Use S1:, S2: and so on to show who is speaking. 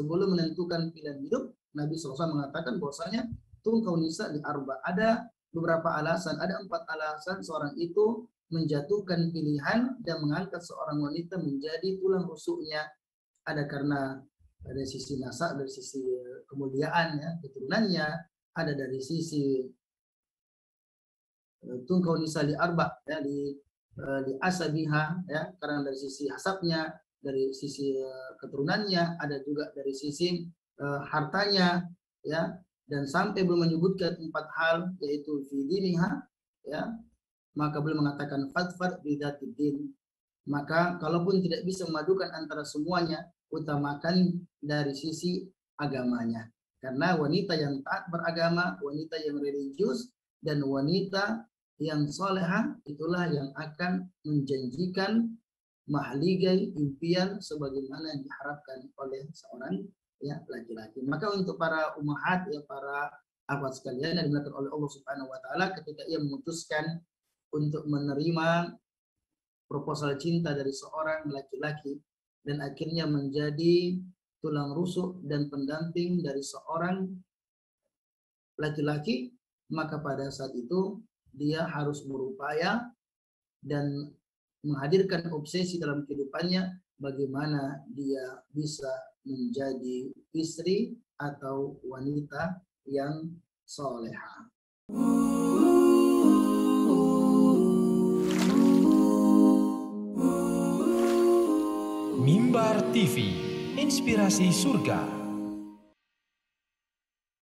S1: sebelum menentukan pilihan hidup Nabi SAW mengatakan bahwasanya tungkau nisa di arba. Ada beberapa alasan ada empat alasan seorang itu menjatuhkan pilihan dan mengangkat seorang wanita menjadi tulang rusuknya. Ada karena dari sisi nasab dari sisi kemuliaan ya keturunannya. Ada dari sisi eh, tungkau nisa di arba ya di eh, di asabiha ya karena dari sisi hasabnya dari sisi uh, keturunannya, ada juga dari sisi uh, hartanya, ya, dan sampai belum menyebutkan empat hal yaitu fidiniha, ya, maka belum mengatakan fatfar bidatidin. Maka kalaupun tidak bisa memadukan antara semuanya, utamakan dari sisi agamanya. Karena wanita yang taat beragama, wanita yang religius, dan wanita yang soleha itulah yang akan menjanjikan mahligai impian sebagaimana yang diharapkan oleh seorang ya laki-laki. Maka untuk para umahat ya para akhwat sekalian yang dimuliakan oleh Allah Subhanahu wa taala ketika ia memutuskan untuk menerima proposal cinta dari seorang laki-laki dan akhirnya menjadi tulang rusuk dan pendamping dari seorang laki-laki maka pada saat itu dia harus berupaya dan menghadirkan obsesi dalam kehidupannya bagaimana dia bisa menjadi istri atau wanita yang soleha.
S2: Mimbar TV, inspirasi surga.